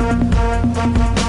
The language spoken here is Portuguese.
Música